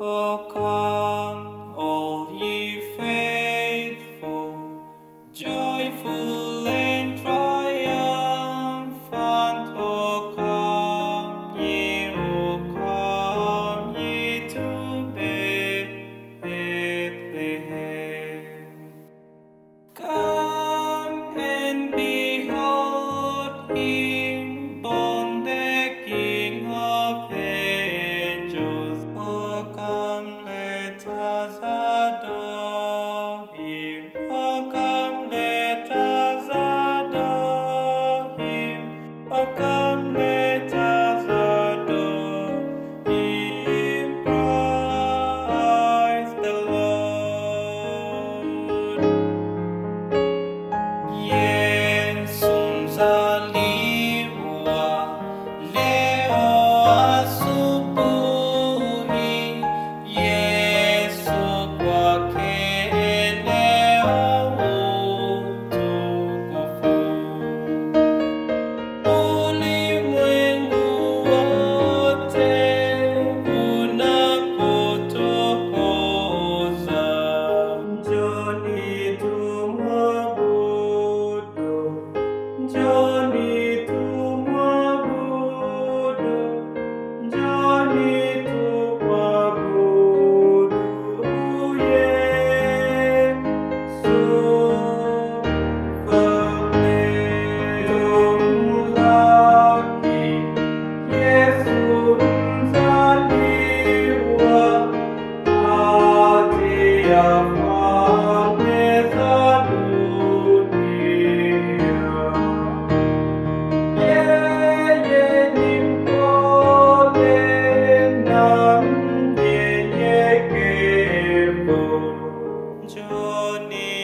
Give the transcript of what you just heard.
O Morning.